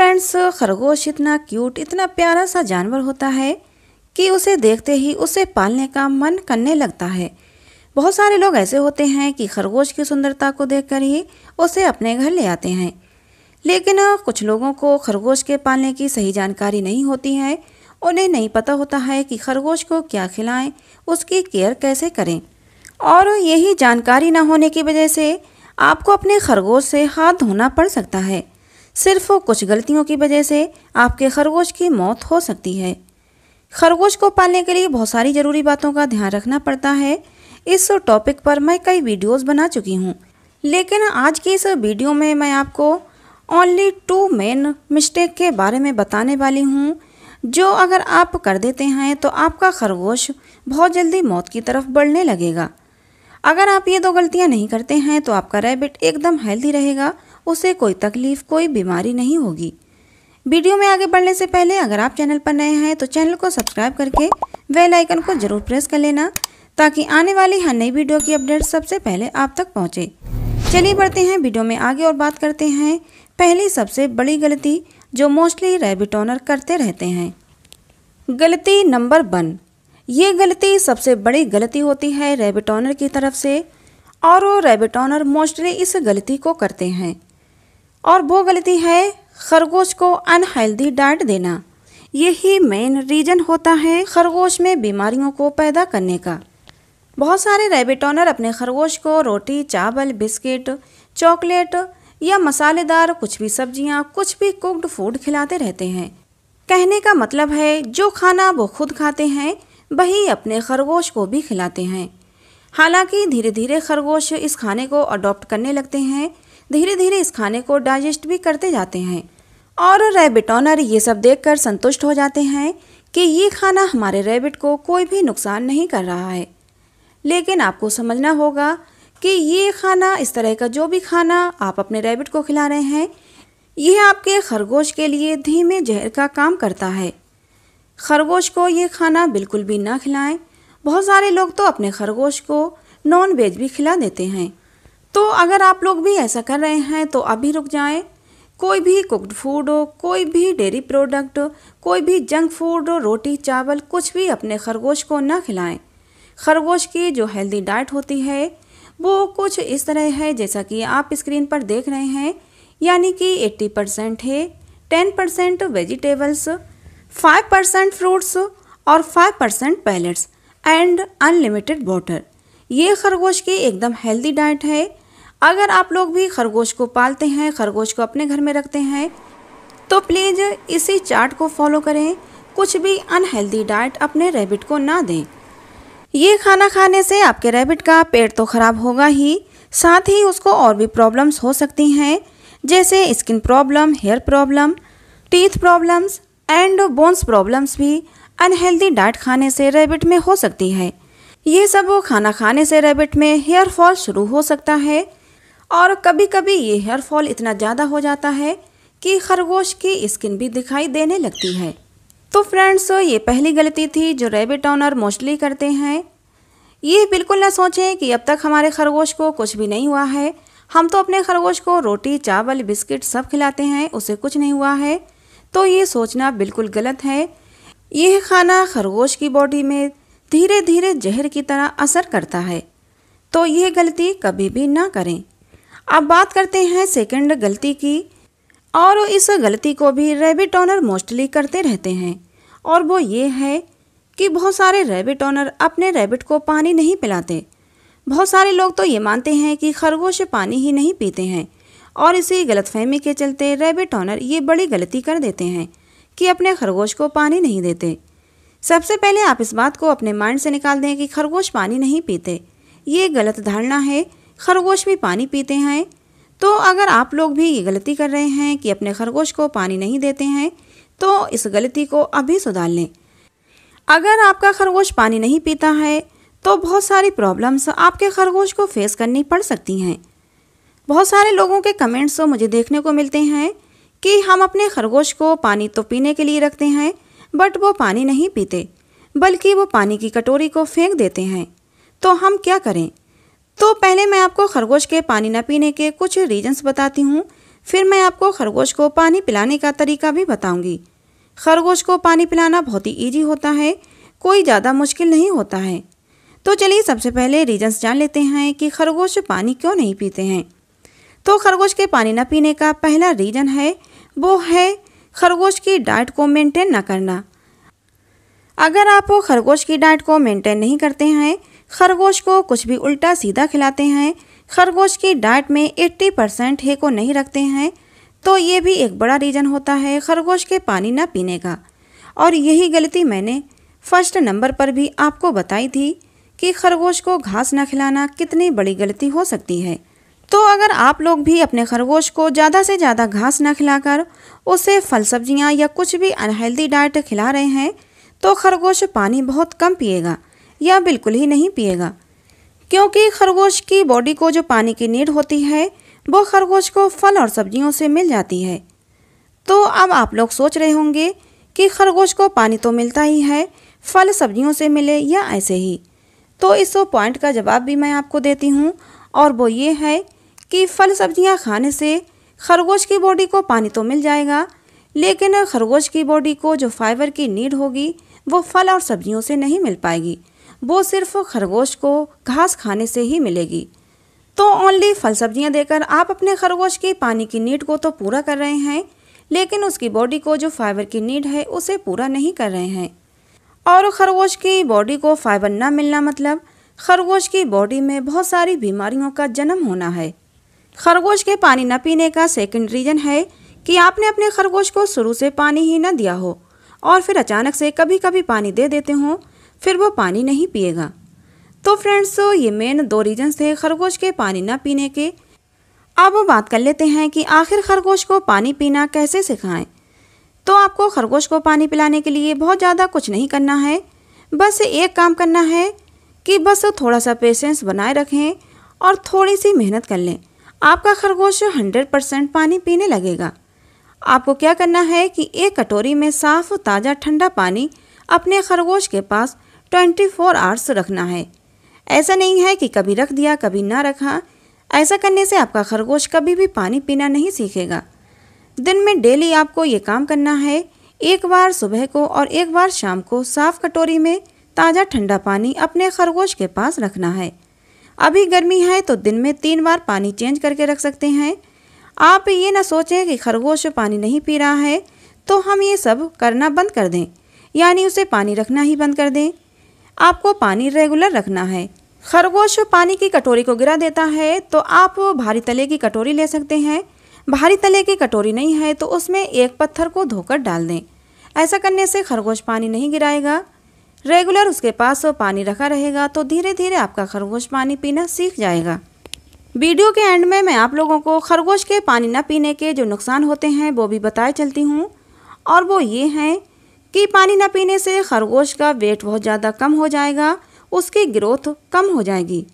Friends खरगोश इतना cute इतना प्यारा सा जानवर होता है कि उसे देखते ही उसे पालने का मन करने लगता है। बहुत सारे लोग ऐसे होते हैं कि खरगोश की सुंदरता को देखकर ही उसे अपने घर ले आते हैं। लेकिन कुछ लोगों को खरगोश के पालने की सही जानकारी नहीं होती है। उन्हें नहीं पता होता है कि खरगोश को क्या खिलाएँ, उसकी केयर कैसे करें। और यही जानकारी न होने की वजह से आपको अपने खरगोश से हाथ धोना पड़ सकता है। सिर्फ़ कुछ गलतियों की वजह से आपके खरगोश की मौत हो सकती है। खरगोश को पालने के लिए बहुत सारी ज़रूरी बातों का ध्यान रखना पड़ता है। इस टॉपिक पर मैं कई वीडियोस बना चुकी हूँ। लेकिन आज की इस वीडियो में मैं आपको ओनली टू मेन मिस्टेक के बारे में बताने वाली हूँ, जो अगर आप कर देते हैं तो आपका खरगोश बहुत जल्दी मौत की तरफ़ बढ़ने लगेगा। अगर आप ये दो गलतियाँ नहीं करते हैं तो आपका रैबिट एकदम हेल्दी रहेगा। उसे कोई तकलीफ़, कोई बीमारी नहीं होगी। वीडियो में आगे बढ़ने से पहले अगर आप चैनल पर नए हैं तो चैनल को सब्सक्राइब करके बेल आइकन को ज़रूर प्रेस कर लेना, ताकि आने वाली हर नई वीडियो की अपडेट सबसे पहले आप तक पहुँचे। चलिए बढ़ते हैं वीडियो में आगे और बात करते हैं पहली सबसे बड़ी गलती जो मोस्टली रैबिट ओनर करते रहते हैं। गलती नंबर वन। ये गलती सबसे बड़ी गलती होती है रैबिट ओनर की तरफ़ से, और वो रैबिट ओनर मोस्टली इस गलती को करते हैं। और वो गलती है, खरगोश को अनहेल्दी डाइट देना। यही मेन रीजन होता है खरगोश में बीमारियों को पैदा करने का। बहुत सारे रैबिट ओनर अपने खरगोश को रोटी, चावल, बिस्किट चॉकलेट या मसालेदार कुछ भी सब्ज़ियाँ, कुछ भी कुकड फ़ूड खिलाते रहते हैं। कहने का मतलब है, जो खाना वो खुद खाते हैं, वही अपने खरगोश को भी खिलाते हैं। हालाँकि धीरे धीरे खरगोश इस खाने को अडॉप्ट करने लगते हैं धीरे धीरे इस खाने को डाइजेस्ट भी करते जाते हैं। और रैबिट ऑनर ये सब देखकर संतुष्ट हो जाते हैं कि ये खाना हमारे रैबिट को कोई भी नुकसान नहीं कर रहा है। लेकिन आपको समझना होगा कि ये खाना, इस तरह का जो भी खाना आप अपने रैबिट को खिला रहे हैं यह आपके खरगोश के लिए धीमे जहर का काम करता है। खरगोश को ये खाना बिल्कुल भी ना खिलाएँ। बहुत सारे लोग तो अपने खरगोश को नॉन वेज भी खिला देते हैं। तो अगर आप लोग भी ऐसा कर रहे हैं तो अभी रुक जाएँ। कोई भी कुकड फ़ूड हो, कोई भी डेयरी प्रोडक्ट हो, कोई भी जंक फ़ूड हो, रोटी, चावल, कुछ भी अपने खरगोश को ना खिलाएँ। खरगोश की जो हेल्दी डाइट होती है, वो कुछ इस तरह है, जैसा कि आप स्क्रीन पर देख रहे हैं, यानी कि 80 परसेंट है 10 परसेंट वेजिटेबल्स 5 परसेंट फ्रूट्स और 5 percent pellets and unlimited water ये खरगोश की एकदम हेल्दी डाइट है अगर आप लोग भी खरगोश को पालते हैं, खरगोश को अपने घर में रखते हैं तो प्लीज़ इसी चार्ट को फॉलो करें। कुछ भी अनहेल्दी डाइट अपने रैबिट को ना दें। ये खाना खाने से आपके रैबिट का पेट तो ख़राब होगा ही, साथ ही उसको और भी प्रॉब्लम्स हो सकती हैं, जैसे skin problem hair problem teeth problems and bones problems भी अनहेल्दी डाइट खाने से रैबिट में हो सकती है। ये सब खाना खाने से रैबिट में हेयर फॉल शुरू हो सकता है। और कभी कभी ये हेयर फॉल इतना ज़्यादा हो जाता है कि खरगोश की स्किन भी दिखाई देने लगती है। तो फ्रेंड्स, ये पहली गलती थी जो रेबिट ऑनर मोस्टली करते हैं। ये बिल्कुल ना सोचें कि अब तक हमारे खरगोश को कुछ भी नहीं हुआ है। हम तो अपने खरगोश को रोटी, चावल, बिस्किट सब खिलाते हैं, उसे कुछ नहीं हुआ है। तो ये सोचना बिल्कुल गलत है। यह खाना खरगोश की बॉडी में धीरे धीरे जहर की तरह असर करता है। तो यह गलती कभी भी ना करें। अब बात करते हैं सेकंड गलती की। और इस गलती को भी रैबिट ऑनर मोस्टली करते रहते हैं। और वो ये है कि बहुत सारे रैबिट ऑनर अपने रैबिट को पानी नहीं पिलाते। बहुत सारे लोग तो ये मानते हैं कि खरगोश पानी ही नहीं पीते हैं। और इसी गलतफहमी के चलते रैबिट ऑनर ये बड़ी गलती कर देते हैं कि अपने खरगोश को पानी नहीं देते। सबसे पहले आप इस बात को अपने माइंड से निकाल दें कि खरगोश पानी नहीं पीते। ये गलत धारणा है खरगोश भी पानी पीते हैं। तो अगर आप लोग भी ये गलती कर रहे हैं कि अपने खरगोश को पानी नहीं देते हैं तो इस गलती को अभी सुधार लें। अगर आपका खरगोश पानी नहीं पीता है तो बहुत सारी प्रॉब्लम्स आपके खरगोश को फेस करनी पड़ सकती हैं। बहुत सारे लोगों के कमेंट्स मुझे देखने को मिलते हैं कि हम अपने खरगोश को पानी तो पीने के लिए रखते हैं, बट वो पानी नहीं पीते, बल्कि वो पानी की कटोरी को फेंक देते हैं। तो हम क्या करें? तो पहले मैं आपको खरगोश के पानी न पीने के कुछ रीजंस बताती हूँ। फिर मैं आपको खरगोश को पानी पिलाने का तरीका भी बताऊँगी। खरगोश को पानी पिलाना बहुत ही ईजी होता है, कोई ज़्यादा मुश्किल नहीं होता है। तो चलिए सबसे पहले रीजन्स जान लेते हैं कि खरगोश पानी क्यों नहीं पीते हैं। तो खरगोश के पानी न पीने का पहला रीज़न है, वो है खरगोश की डाइट को मेंटेन न करना। अगर आप खरगोश की डाइट को मेंटेन नहीं करते हैं खरगोश को कुछ भी उल्टा सीधा खिलाते हैं। खरगोश की डाइट में 80 परसेंट हे को नहीं रखते हैं तो ये भी एक बड़ा रीज़न होता है खरगोश के पानी ना पीने का। और यही गलती मैंने फ़र्स्ट नंबर पर भी आपको बताई थी कि खरगोश को घास ना खिलाना कितनी बड़ी गलती हो सकती है। तो अगर आप लोग भी अपने खरगोश को ज़्यादा से ज़्यादा घास ना खिलाकर उसे फल सब्ज़ियाँ या कुछ भी अनहेल्दी डाइट खिला रहे हैं तो खरगोश पानी बहुत कम पिएगा। या बिल्कुल ही नहीं पिएगा। क्योंकि खरगोश की बॉडी को जो पानी की नीड होती है, वो खरगोश को फल और सब्जियों से मिल जाती है। तो अब आप लोग सोच रहे होंगे कि खरगोश को पानी तो मिलता ही है, फल सब्जियों से मिले या ऐसे ही। तो इस पॉइंट का जवाब भी मैं आपको देती हूँ, और वो ये है कि फल सब्ज़ियाँ खाने से खरगोश की बॉडी को पानी तो मिल जाएगा, लेकिन खरगोश की बॉडी को जो फाइबर की नीड होगी, वो फल और सब्जियों से नहीं मिल पाएगी। वो सिर्फ़ खरगोश को घास खाने से ही मिलेगी। तो ओनली फल सब्ज़ियाँ देकर आप अपने खरगोश की पानी की नीड को तो पूरा कर रहे हैं, लेकिन उसकी बॉडी को जो फाइबर की नीड है, उसे पूरा नहीं कर रहे हैं। और खरगोश की बॉडी को फाइबर ना मिलना मतलब खरगोश की बॉडी में बहुत सारी बीमारियों का जन्म होना है। खरगोश के पानी न पीने का सेकंड रीज़न है कि आपने अपने खरगोश को शुरू से पानी ही न दिया हो, और फिर अचानक से कभी कभी पानी दे देते हो फिर वो पानी नहीं पिएगा। तो फ्रेंड्स ये मेन दो रीजन्स थे खरगोश के पानी ना पीने के। अब बात कर लेते हैं कि आखिर खरगोश को पानी पीना कैसे सिखाएँ। तो आपको खरगोश को पानी पिलाने के लिए बहुत ज़्यादा कुछ नहीं करना है। बस एक काम करना है कि बस थोड़ा सा पेशेंस बनाए रखें और थोड़ी सी मेहनत कर लें। आपका खरगोश हंड्रेड परसेंट पानी पीने लगेगा। आपको क्या करना है कि एक कटोरी में साफ़ ताज़ा ठंडा पानी अपने खरगोश के पास ट्वेंटी फोर आवर्स रखना है। ऐसा नहीं है कि कभी रख दिया, कभी ना रखा। ऐसा करने से आपका खरगोश कभी भी पानी पीना नहीं सीखेगा। दिन में डेली आपको ये काम करना है, एक बार सुबह को और एक बार शाम को साफ़ कटोरी में ताज़ा ठंडा पानी अपने खरगोश के पास रखना है। अभी गर्मी है तो दिन में तीन बार पानी चेंज करके रख सकते हैं। आप ये ना सोचें कि खरगोश पानी नहीं पी रहा है तो हम ये सब करना बंद कर दें। यानी उसे पानी रखना ही बंद कर दें। आपको पानी रेगुलर रखना है। खरगोश पानी की कटोरी को गिरा देता है तो आप भारी तले की कटोरी ले सकते हैं। भारी तले की कटोरी नहीं है तो उसमें एक पत्थर को धोकर डाल दें। ऐसा करने से खरगोश पानी नहीं गिराएगा। रेगुलर उसके पास पानी रखा रहेगा तो धीरे धीरे आपका खरगोश पानी पीना सीख जाएगा। वीडियो के एंड में मैं आप लोगों को खरगोश के पानी न पीने के जो नुकसान होते हैं, वो भी बताए चलती हूँ। और वो ये हैं कि पानी न पीने से खरगोश का वेट बहुत ज़्यादा कम हो जाएगा, उसकी ग्रोथ कम हो जाएगी।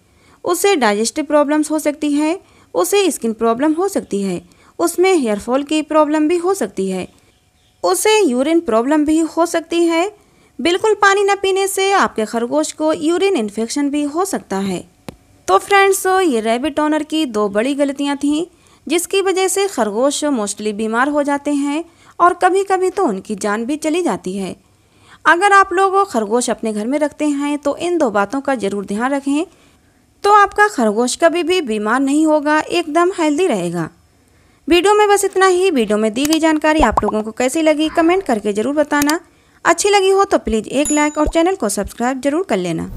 उसे डाइजेस्टिव प्रॉब्लम्स हो सकती है, उसे स्किन प्रॉब्लम हो सकती है, उसमें हेयरफॉल की प्रॉब्लम भी हो सकती है। उसे यूरिन प्रॉब्लम भी हो सकती है। बिल्कुल पानी न पीने से आपके खरगोश को यूरिन इन्फेक्शन भी हो सकता है। तो फ्रेंड्स, ये रेबिट ऑनर की दो बड़ी गलतियाँ थीं, जिसकी वजह से खरगोश मोस्टली बीमार हो जाते हैं और कभी कभी तो उनकी जान भी चली जाती है। अगर आप लोग खरगोश अपने घर में रखते हैं तो इन दो बातों का ज़रूर ध्यान रखें तो आपका खरगोश कभी भी बीमार नहीं होगा, एकदम हेल्दी रहेगा। वीडियो में बस इतना ही। वीडियो में दी गई जानकारी आप लोगों को कैसी लगी, कमेंट करके ज़रूर बताना। अच्छी लगी हो तो प्लीज़ एक लाइक और चैनल को सब्सक्राइब ज़रूर कर लेना।